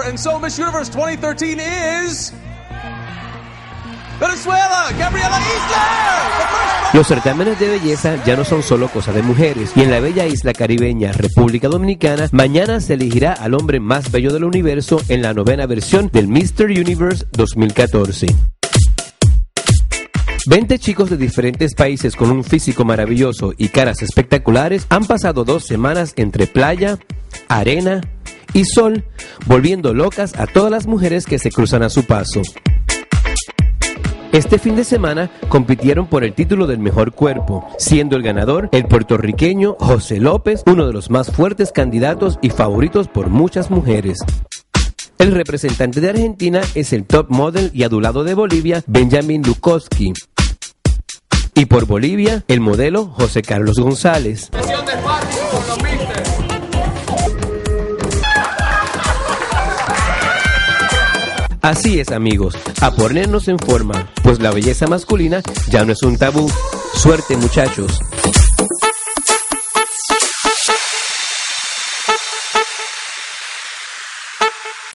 and so Miss Universe 2013 is. Venezuela, Gabriela Isla. Los certámenes de belleza ya no son solo cosa de mujeres y en la bella isla caribeña República Dominicana mañana se elegirá al hombre más bello del universo en la novena versión del Mr. Universe 2014. 20 chicos de diferentes países con un físico maravilloso y caras espectaculares han pasado dos semanas entre playa, arena y sol, volviendo locas a todas las mujeres que se cruzan a su paso. Este fin de semana compitieron por el título del mejor cuerpo, siendo el ganador el puertorriqueño José López, uno de los más fuertes candidatos y favoritos por muchas mujeres. El representante de Argentina es el top model y adulado de Bolivia, Benjamin Lukowski. Y por Bolivia, el modelo José Carlos González. Así es amigos, a ponernos en forma, pues la belleza masculina ya no es un tabú. Suerte muchachos.